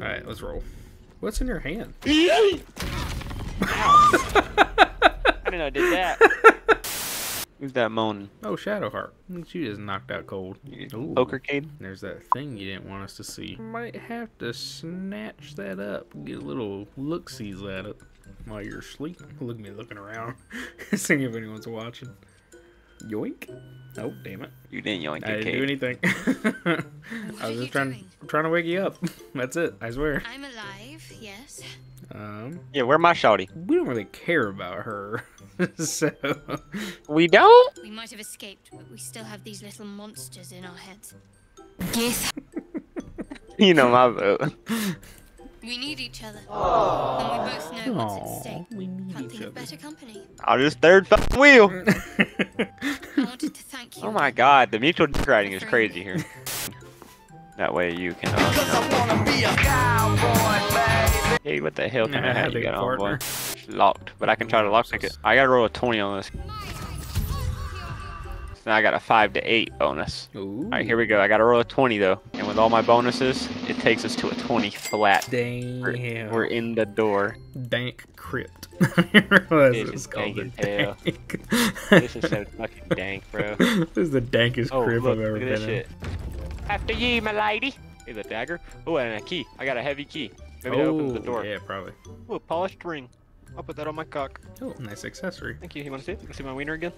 Alright, let's roll. What's in your hand? I didn't know I did that. Who's that moaning? Oh, Shadowheart. She just knocked out cold. Ooh. Poker Cade? There's that thing you didn't want us to see. Might have to snatch that up. Get a little look-sees at it while you're sleeping. Look at me looking around. Seeing if anyone's watching. Yoink. Oh, damn it. You didn't yoink I it, didn't do anything. I are was just trying, doing? trying to wake you up. That's it. I swear. I'm alive, yes. Um, Yeah, where my shawty? we don't really care about her. so, We don't? We might have escaped, but we still have these little monsters in our heads. Gith. You know my vote. We need each other. And we both know what's at stake. we need Can't each think of better company. I'll just third fucking wheel. I wanted to thank you. Oh my god, the mutual dick riding is crazy here. That way you can, uh, you know. Hey, what the hell kind Nah, of hat you big got on, boy? It's locked, but I can try to lock pick it. I gotta roll a 20 on this. So now I got a 5 to 8 bonus. Alright, here we go. I gotta roll a 20 though. With all my bonuses, it takes us to a 20 flat. Damn. We're, we're in the door. Dank Crypt. I didn't realize It is dank as hell. This is so fucking dank, bro. this is the dankest Oh, crib look, I've ever been in. After ye, my lady. Here's a dagger. Oh, and a key. I got a heavy key. Maybe that opens the Oh, door. Yeah, probably. Oh, a polished ring. I'll put that on my cock. Oh, nice accessory. Thank you. You want to see it? You see my wiener again?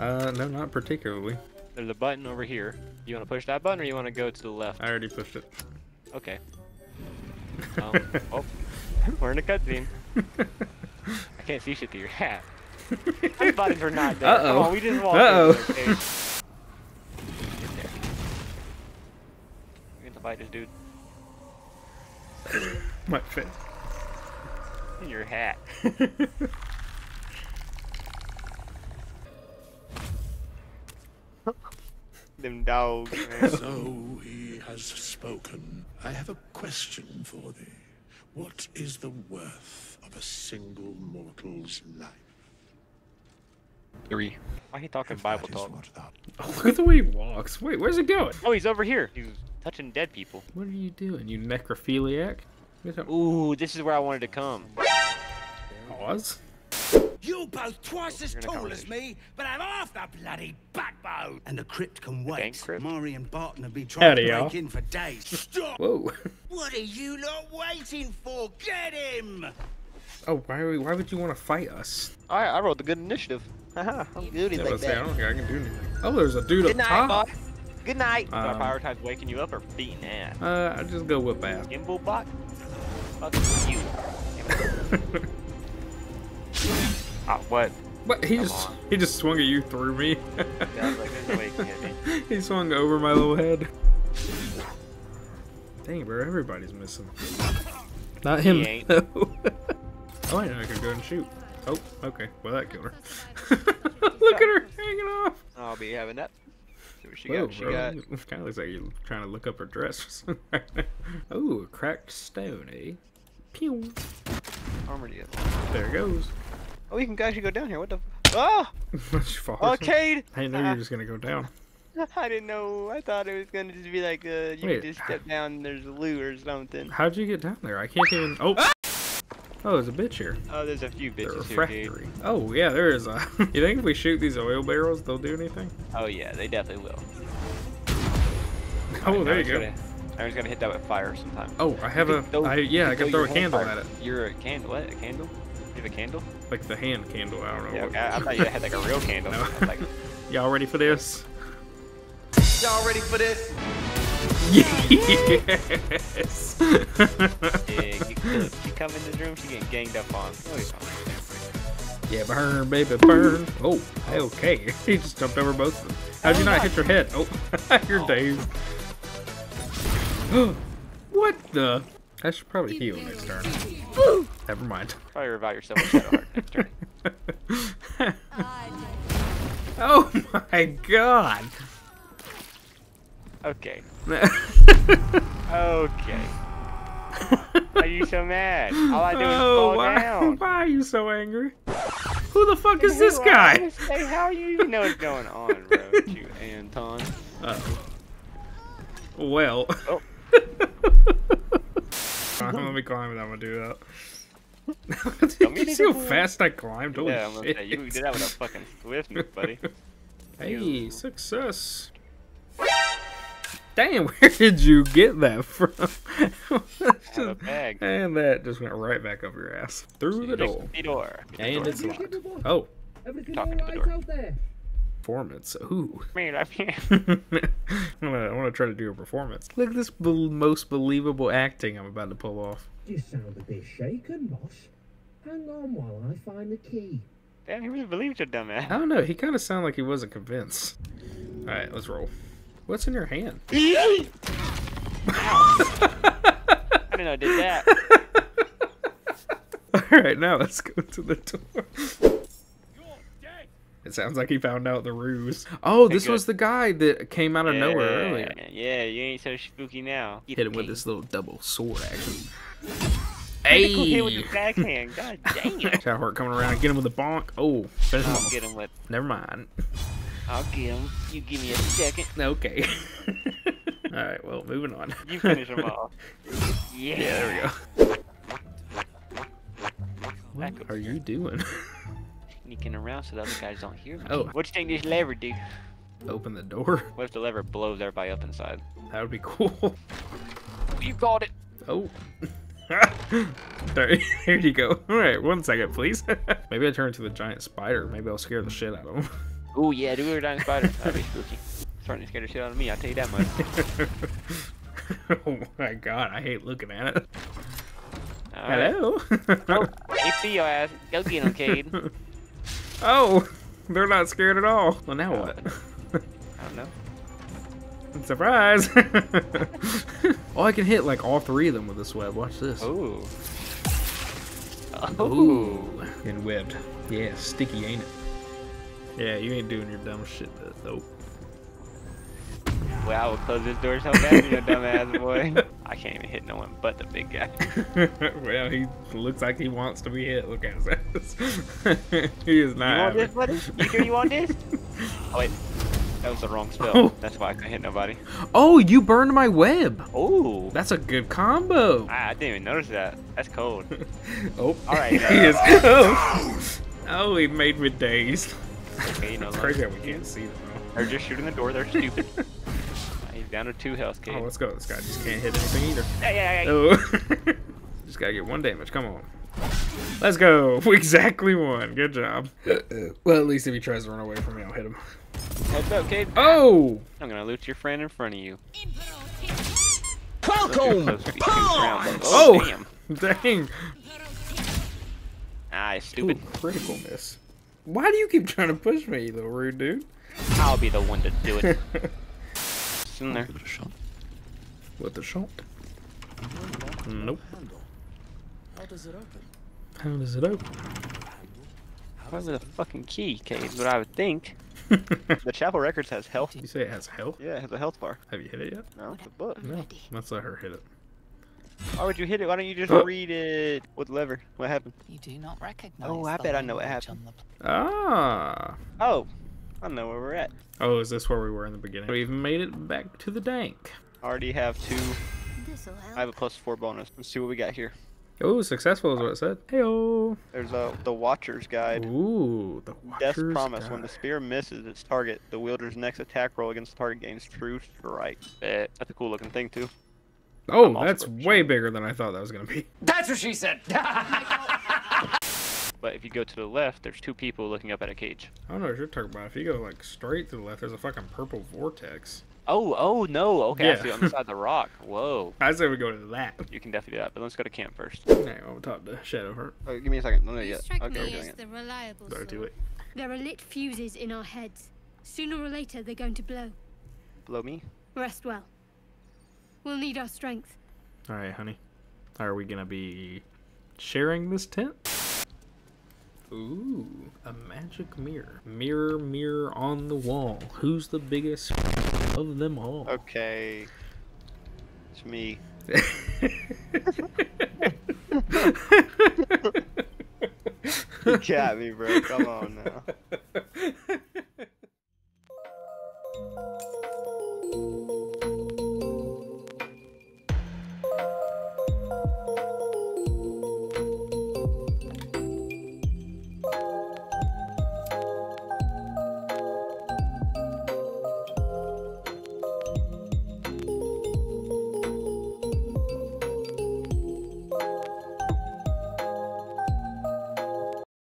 Uh, no, not particularly. There's a button over here. You want to push that button or you want to go to the left? I already pushed it. Okay. Um, oh, we're in a cutscene. I can't see shit through your hat. Those buttons are not there. Come Uh-oh. on, we just walked Uh-oh. Get there. We get to fight this dude. My face. In your hat. Them dogs, man. So he has spoken. I have a question for thee. What is the worth of a single mortal's life? Three. Why he talking If Bible talk? what thou Oh, look at the way he walks. Wait, where's it going? Oh, he's over here. He's touching dead people. What are you doing, you necrophiliac? Ooh, this is where I wanted to come. Oz? You both twice as tall as me, but have half the bloody backbone. And the crypt can wait. dank crypt? Mari and Barton have been trying Howdy, to break in for days. Stop! Whoa. What are you not waiting for? Get him! Oh, why, are we, why would you want to fight us? Alright, I rolled the good initiative. Haha, I'm good Yeah, like let's say, I don't think I can do anything. Oh, there's a dude Good up night, top. boy. Good night. Do I Um, prioritize waking you up or beating ass? Uh, I just go with bath. Gimbal bot? Fuck you. Ah, what? What? He Come just on. he just swung at you through me. I like, there's no way you can hit me. he swung over my little head. Dang, bro, everybody's missing. Not him. He ain't. though. oh, I know I could go and shoot. Oh, okay. Well, that killed her. Look at her hanging off. I'll be having that. See what she Whoa, got. She bro. got. Kind of looks like you're trying to look up her dress or something. oh, a cracked stone, eh? Pew. armor deal. There it goes. Oh, you can actually go down here. What the? Oh, Did you fall arcade! I didn't know you were just gonna go down. I didn't know. I thought it was gonna just be like uh, you Wait. can just step down and there's a loot or something. How'd you get down there? I can't even. Oh. Oh, there's a bitch here. Oh, there's a few bitches here, dude. refractory. Oh yeah, there is a. you think if we shoot these oil barrels, they'll do anything? Oh yeah, they definitely will. Oh, Alright, there you go. Gonna, just gonna hit that with fire sometime. Oh, I have a. throw- I yeah, I can throw a candle fire. at it, You're a candle. What? A candle? You have a candle? Like the hand candle. I don't know. Yeah, what- okay. I, I thought you had like a real candle. No. Like, Y'all ready for this? Y'all ready for this? Yes. yeah. She come in this room, she getting ganged up on. Oh, you're fine. yeah, burn, baby, burn. Oh, okay. He just jumped over both of them. How'd you oh not hit your head? Oh, you're oh. dazed. what the? I should probably heal next turn. Never mind. Probably revive yourself with Shadowheart next turn. oh my god. Okay. Okay. Why are you so mad? All I do is oh, fall why, down. why are you so angry? Who the fuck is this guy? Hey, how you even know what's going on, bro? You Anton. Uh oh. Well. Oh. Let me climb it. I'm gonna do that. Don't you see how fast I climbed? Holy yeah, shit. say, you did that with a fucking swiftness, buddy. Hey, success. Damn, where did you get that from? Out of bag. and that just went right back up your ass. Through the door. The door. And door. it's locked. Oh, Everything Talking to the alright door. Out there? performance. Ooh. Man, I mean, I'm gonna, I want to try to do a performance. Look at this bel most believable acting I'm about to pull off. You sound a bit shaken, boss. Hang on while I find the key. damn, he really believed your dumb I don't know. He kind of sounded like he wasn't convinced. All right, let's roll. What's in your hand? I didn't know I did that. All right, now let's go to the door. It sounds like he found out the ruse. Oh, this was the guy that came out of nowhere Yeah, earlier. Yeah, you ain't so spooky now. Hit him with this little double sword action. Critical hit with Hey! the backhand. God damn. Shadowheart coming around, get him with a bonk. Oh, finish I'll off. get him with. Never mind. I'll get him. You give me a second. Okay. All right, well, moving on. You finish him off. Yeah. Yeah, there we go. What are you doing? Sneaking around so the other guys don't hear me. Oh. What do you think this lever do? Open the door. What if the lever blows everybody up inside? That would be cool. You got it. Oh. there, there you go. All right, one second, please. Maybe I turn into the giant spider. Maybe I'll scare the shit out of him. Oh yeah, do we have a giant spider. That'd be spooky. Starting to scare the shit out of me, I'll tell you that much. oh my god, I hate looking at it. Alright. Hello. Oh, you see your ass. Go get him, Cade. Oh, they're not scared at all. Well, now what? I don't know. Surprise! oh, I can hit like all three of them with this web. Watch this. Ooh. Ooh. And webbed. Yeah, sticky, ain't it? Yeah, you ain't doing your dumb shit though. Well, I will close this door so fast, you dumbass boy. I can't even hit no one but the big guy. well, he looks like he wants to be hit. Look at his ass. he is You not. want this, buddy? You sure you want this? Oh, wait. That was the wrong spell. Oh. That's why I couldn't hit nobody. Oh, you burned my web. Oh. That's a good combo. I, I didn't even notice that. That's cold. Oh, All right, he uh, is. Oh. oh, he made me dazed. Okay, you know, It's like, crazy how we can't see them. They're just shooting the door. They're stupid. He's down to two health, though. Cade. Oh, let's go. This guy just can't hit anything either. Hey, hey, hey. Oh. just gotta get one damage. Come on. Let's go. Exactly one. Good job. well, at least if he tries to run away from me, I'll hit him. Heads up, Cade. Oh! I'm gonna loot your friend in front of you. Falcon! Oh, Oh! damn. Dang. Ah, you Ooh, stupid. critical miss. Why do you keep trying to push me, you little rude dude? I'll be the one to do it. It's in there. What the shot? Nope. How does it open? How does it open? Probably the fucking key, Cade. what I would think. The Chapel Records has health. you say it has health? Yeah, it has a health bar. Have you hit it yet? No, it's a book. No. Let's let her hit it. Why would you hit it? Why don't you just Oh. read it with lever? What happened? You do not recognize Oh, I bet I know what happened. Ah. Oh, I know where we're at. Oh, is this where we were in the beginning? We've made it back to the dank. Already have two. Help. I have a plus four bonus. Let's see what we got here. Oh, successful is what it said. Heyo. There's a the Watcher's Guide. Ooh, the Death's Watcher's Promise. When the spear misses its target, the wielder's next attack roll against the target gains true strike. Bet. That's a cool looking thing too. Oh, that's for way bigger than I thought that was gonna be. That's what she said! Oh But if you go to the left, there's two people looking up at a cage. I don't know what you're talking about. If you go like straight to the left, there's a fucking purple vortex. Oh, oh no. Okay, I Yeah. see on the side of the rock. Whoa. I say we go to that. You can definitely do that, but let's go to camp first. Hang on, we'll talk to Shadowheart. Oh, give me a second. No, no, yet. Okay, we're me doing as it. the reliable Better do it. There are lit fuses in our heads. Sooner or later, they're going to blow. Blow me. Rest well. We'll need our strength. All right, honey. Are we gonna be sharing this tent? Ooh, a magic mirror. Mirror, mirror on the wall. Who's the biggest of them all? Okay. It's me. you got me, bro. Come on now.